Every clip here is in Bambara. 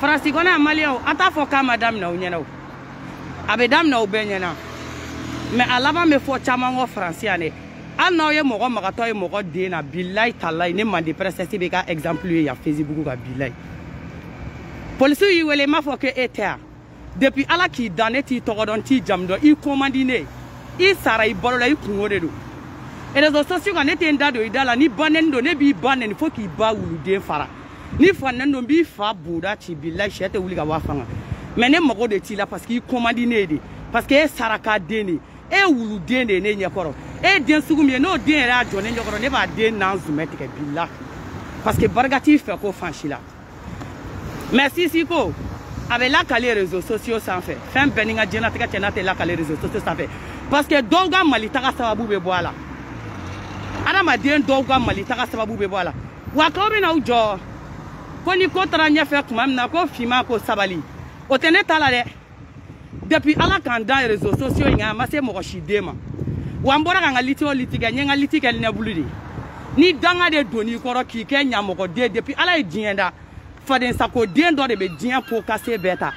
faransi kɔnɔ yan maliyɛnw an t'a fɔ k'a ma daminɛ u ɲɛna o a bɛ daminɛ u bɛɛ ɲɛna mɛ a laban bɛ fɔ caman kɔ faransi yan dɛ hali n'aw ye mɔgɔ magatɔ ye mɔgɔ den na bilayi talayi ne mande pɛrɛsɛsi bɛ ka ɛgizanpulu ye yan fesibuku kan bilayi polisiw y'i wele n b'a fɔ ko e tɛ yan depuis ala k'i dan ne t'i tɔgɔ dɔn t'i jamu dɔn i ko man di ne i sara i balo la i kungo de don réseau sociaux kan ne tɛ n da don i da la ni ba nɛni don ne b'i ba nɛni fo k'i ba wuluden fara ni fa nɛni don n b'i fa boda ci bilayi sɛ tɛ wuli ka bɔ a fanga mɛ ne mago de t'i la parce que i ko man di ne ye de parce que e saraka den de e ye wuluden de ye ne ɲɛkɔrɔ e ye den sugu min ye n'o den yɛrɛ y'a jɔ ne ɲɛkɔrɔ ne b'a den n'an zumɛ tigɛ bilahi parce que barika t'i fɛ ko fan si la mɛ sisi ko a bɛ lakale réseau sociaux sanfɛ fɛn bɛɛ ni ka diɲɛnatigɛ cɛ n'a tɛ lakale réseau sociaux sanfɛ parce que dɔw ka mali taga sababu bɛ bɔ a la adamaden dɔw ka mali taga sababu bɛ bɔ a la wa kaw bɛna u jɔ ko ni ko taara ɲɛfɛ tuma min na ko finma ko sabali o tɛ ne ta la dɛ depuis ala k'an dan réseau sociaux in kan a ma se mɔgɔ si den ma wa n bɔra ka n ka liti o liti kɛ n ye n ka liti kɛ linɛbulu de ni danga de donn'i kɔrɔ k'i kɛ ɲamɔgɔden depuis ala ye diɲɛ da faden sako den dɔ de bɛ diɲɛ po kase bɛɛ ta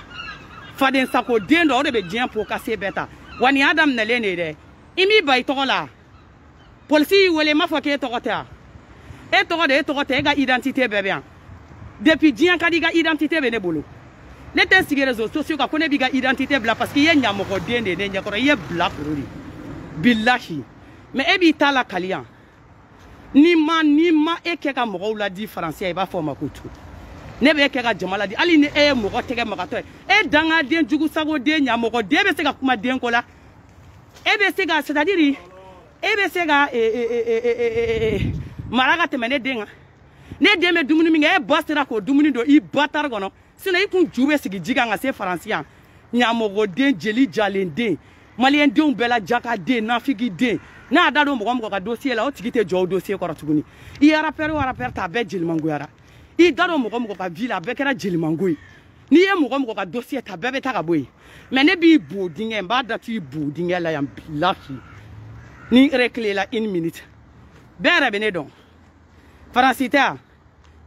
faden sako den dɔ o de bɛ diɲɛ po kase bɛɛ ta wa nin y'a daminɛlen de ye dɛ i m'i ba i tɔgɔ la polisi y'i wele n m'a fɔ k'e tɔgɔ tɛ wa e tɔgɔ de e tɔgɔ tɛ e ka identité bɛɛ bɛ yan depuis diɲɛ ka di i ka identité bɛ ne bolo ne tɛ sigi réseaux sociaux kan ko ne b'i ka identité bila parce que i ye ɲamɔgɔden de ye ne ɲɛkɔrɔ i ye bilakoro de ye bilahi mais e b'i ta la kali yan n'i ma n'i ma e kɛ ka mɔgɔw ladi faransiya i b'a fɔ o ma ko tu ne bɛ e kɛ ka jama ladi hali ni e ye mɔgɔ tɛgɛ magatɔ ye e dangaden jugusagoden ɲamɔgɔden bɛ se ka kuma den ko la e bɛ se ka c'est à dire e bɛ se ka e, e, e, mara ka tɛmɛ ne den kan ne den bɛ dumuni min kɛ e ba sera k'o dumuni don i ba tari kɔnɔ sinɔn i kun ju bɛ sigi ji kan ka se faransi yan ɲamɔgɔden jeli jalen den maliyɛn denw bɛɛ la jaka den nafigi den n'a da don mɔgɔ mɔgɔ ka dosiye la o tigi tɛ jɔ o dosiye kɔrɔ tuguni i arapɛri o arapɛri ta a bɛɛ jelimangoyara i da don mɔgɔ mɔgɔ ka vi la a bɛɛ kɛra jelimango ye n'i ye mɔgɔ mɔgɔ ka dosiye ta bɛɛ bɛ taa ka bɔ yen mɛ ne b'i bo dingɛ n b'a datu i bo dingɛ la yan lafi ni rekilela une minute bɛɛ yɛrɛ bɛ ne dɔn faransi tɛ yan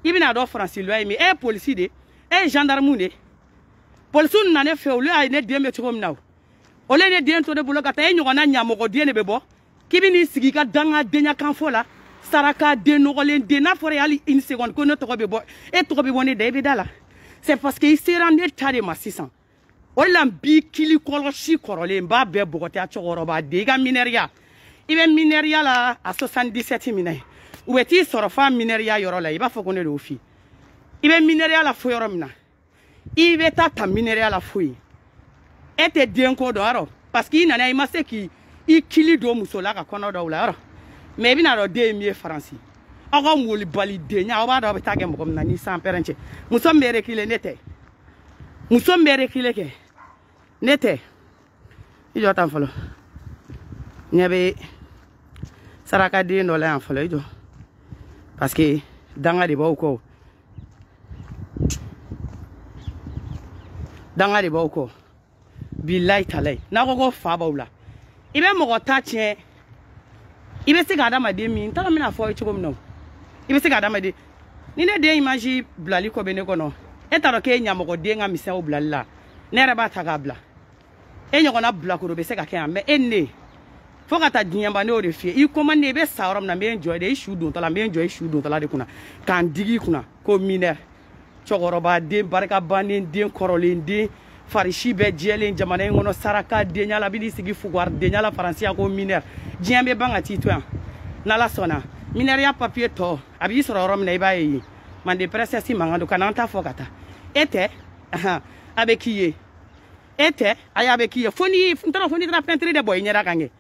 i bɛna dɔn faransi loi ye min e ye polisi de e ye gendarme de polisiw nana ne fɛ olu y'a ye ne den bɛ cogo min na o olu ye ne den to ne bolo ka taa e ɲɔgɔnna ɲamɔgɔden de bɛ bɔ k'i bɛ n'i sigi i ka dangadenyakanfɔ la saraka den nɔgɔlen den n'a fɔra ye hali une seconde ko ne tɔgɔ bɛ bɔ e tɔgɔ bɛ bɔ ne da i bɛ da la c'est parce que i sera ne ta de ma sisan o de la n b'i kili kɔlɔsi kɔrɔlen n b'a bɛɛ bɔgɔtɛ a cɛkɔrɔba den i ka minɛriya i bɛ minɛriya la a 77 minɛ ye u bɛ t'i sɔrɔ f'a minɛriya yɔrɔ la i b'a fɔ ko ne de y'o f'i ye i bɛ minɛriya la fo yɔrɔ min na i bɛ taa ta minɛrɛya la foyi e tɛ den ko dɔn yɔrɔ parce que i nana i ma se k'i i kili don muso la ka kɔnɔ dɔw la yɔrɔ mɛ i bɛna dɔn den ye min ye faransi aw ka wolibali denya aw b'a dɔn aw bɛ taa kɛ mɔgɔ min na ni san pɛrɛn cɛ muso min bɛ rekile ne tɛ muso min bɛ rekile kɛ ne tɛ i jɔ tan fɔlɔ ɲɛ bɛ sarakaden dɔ la yan fɔlɔ i jɔ parce que danga de b'aw kɔ danga de b'aw kɔ bilayi talayi n'a ko ko fa b'aw la i bɛ mɔgɔ ta tiɲɛ i bɛ se ka adamaden min n t'a dɔn n bɛna fɔ aw ye cogo min na o i bɛ se ka adamaden ni ne den image bilali kɔ bɛ ne kɔnɔ e t'a dɔn k'e ɲamɔgɔ den ka misɛn o bilali la ne yɛrɛ b'a ta k'a bila e ɲɔgɔnna bilakoro bɛ se ka kɛ yan mɛ e ne fo ka taa diɲɛba ne y'o de fiyɛ i kɔmande i bɛ sa yɔrɔ min na n bɛ n jɔ de i su dontɔla n bɛ n jɔ i su dontɔla de kunna k'an digi i kunna ko minɛri cɛkɔrɔba den barikabannen den kɔrɔlen den farisi bɛɛ jɛlen jamana in kɔnɔ saraka denya la bini sigi fuguwari denya la faransiya ko minɛri diɲɛ bɛ ban ka t'i to yan n'ala sɔnna minɛriya papiye tɔ a b'i sɔrɔ yɔrɔ min na i b'a ye yen mande pɛrɛsɛsi mankan don ka n'an ta fɔ ka taa e tɛ a bɛ k'i ye e tɛ a y'a bɛ k'i ye fo ni n taara fo n'i taara pɛntiri de bɔ i ɲɛda kan kɛ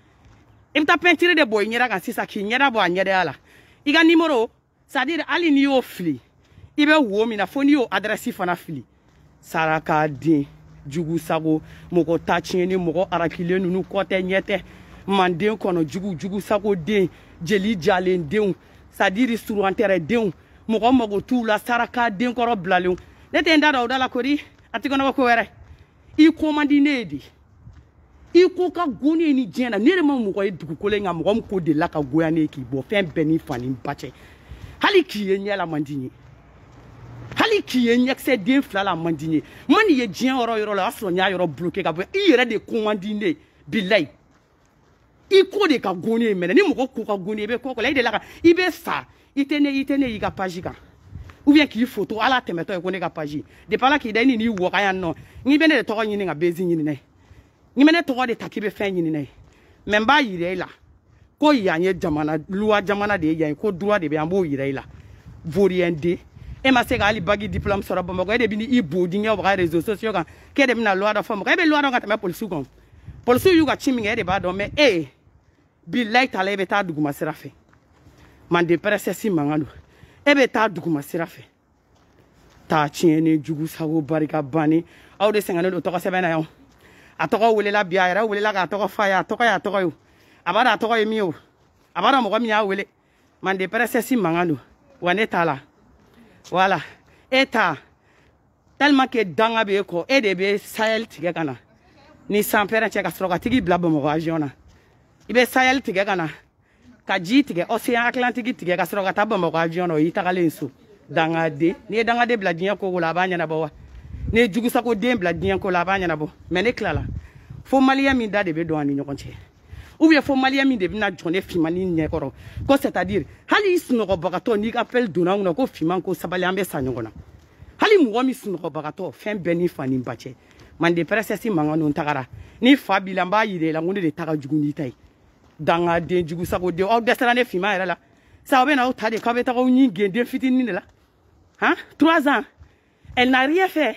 i bɛ taa pɛntiri de bɔ i ɲɛda kan sisan k'i ɲɛda bɔ a ɲɛdaya la i ka nimoro c'est à dire hali n'i y'o fili i bɛ wo min na fo n'i y'o adrɛsi fana fili saraka den jugu sago mɔgɔ ta tiɲɛ ni mɔgɔ arakilen ninnu kɔ tɛ ɲɛ tɛ manden kɔnɔ jugu jugu sago den jeli jalen denw c'est à dire surantɛrɛ denw mɔgɔ mago t'u la saraka denkɔrɔ bilalenw ne tɛ n da da o da la kori a tɛ kɔnɔbɔ ko wɛrɛ i ko man di ne ye de i ko ka go ne ye ni diɲɛ na ne yɛrɛ ma mɔgɔ ye dugukolo in kan mɔgɔ min ko delila ka goya ne ye k'i bɔ fɛn bɛɛ ni fa ni ba cɛ hali k'i ye ɲɛ la man di n ye hali k'i ye ɲɛkisɛ den fila la man di n ye ma n'i ye diɲɛ yɔrɔ yɔrɔ la o y'a sɔrɔ n y'a yɔrɔ bloke ka bɔ i yɛrɛ de ko man di ne ye bilayi i ko de ka gun ne ye mɛnɛ ni mɔgɔ ko ka gun ne i bɛ kɔ kɔla i de la ka i bɛ sa i tɛ ne i tɛ ne y'i ka page kan ou bien k'i foto ala tɛmɛtɔ ye ko ne ka page depuis ala k'i da i ni n'i wɔga yan nɔ n'i bɛ ne de tɔgɔ ɲini ka bezi ɲini n'a ye n'i bɛ ne tɔgɔ de ta k'i bɛ fɛn ɲini n'a ye mɛ n b'a yira i la ko yan ye jamana luwa jamana de ye yan ye ko droit de bɛ an b'o yira i la voriyɛn den e ma se ka hali bagi diplôme sɔrɔ bamakɔ e de bɛ n'i bo diɲɛ waga réseau sociaux kan k'e de bɛna loi dɔ fɔ mɔgɔ e bɛ loi dɔn ka tɛmɛ polisiw kan polisiw y'u ka ci min kɛ e de b'a dɔn mɛ e ye bilayi t'a la e bɛ taa duguma sira fɛ manden pɛrɛsɛsi mankan don e bɛ taa duguma sira fɛ taa tiɲɛni jugu sago barika banni aw de sɛgɛnnen don tɔgɔ sɛbɛn na yan a tɔgɔ welela bi a yɛrɛ welela k'a tɔgɔ fa ye a tɔgɔ ye a tɔgɔ ye a b'a dɔn a tɔgɔ ye min ye o a b'a dɔn mɔgɔ min y'a wele mande pɛrɛsɛsi mankan don wa ne t'a la wala e ta tellement que danga b'e kɔ e de bɛ sahel tigɛ ka na ni san pɛrɛn cɛ ka sɔrɔ ka tigi bila bamakɔ avion na i bɛ sahel tigɛ ka na ka ji tigɛ océan atlantique tigɛ ka sɔrɔ ka taa bamakɔ avion na o y'i tagalen so dangaden n'i ye dangaden bila diɲɛ ko ko la a b'a ɲɛnabɔ wa n'i ye jugusakoden bila diɲɛ ko la a b'a ɲɛnabɔ mɛ ne tilala fo maliyɛn min da de bɛ don an ni ɲɔgɔn cɛ ou bien fo maliyɛn min de bɛna jɔ ne fimani ɲɛkɔrɔ ko c'est à dire hali i sunɔgɔbagatɔ n'i ka appel donna an kunna ko fiman ko sabali an bɛ sa ɲɔgɔn na hali mɔgɔ min sunɔgɔbagatɔ fɛn bɛɛ ni fa ni ba cɛ mande pɛrɛsɛsi mankan don tagara ni fa b'i la n b'a yira i la n ko ne de ta ka jugu n'i ta ye dangaden jugu sago den aw dɛsɛra ne fiman yɛrɛ la sa aw bɛ na aw ta de k'aw bɛ taga aw ɲi gen den fitinin de la han trois ans elle n'a rien fait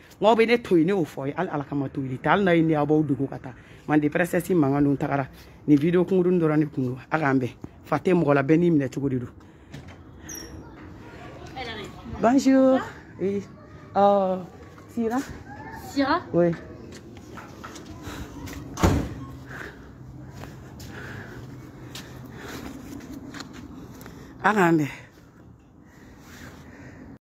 n'aw bɛ ne to yen ne y'o fɔ aw ye hali ala kama to yen tɛ hali n'a ye ne aw b'aw dogo ka taa mande pɛrɛsɛsi mankan don tagara nin video kunkuruni dɔrɔn de kun don a k'an bɛn fa tɛ mɔgɔ la bɛɛ n'i minɛ cogo de don bonjour oui euh, sira sira oui a k'an bɛn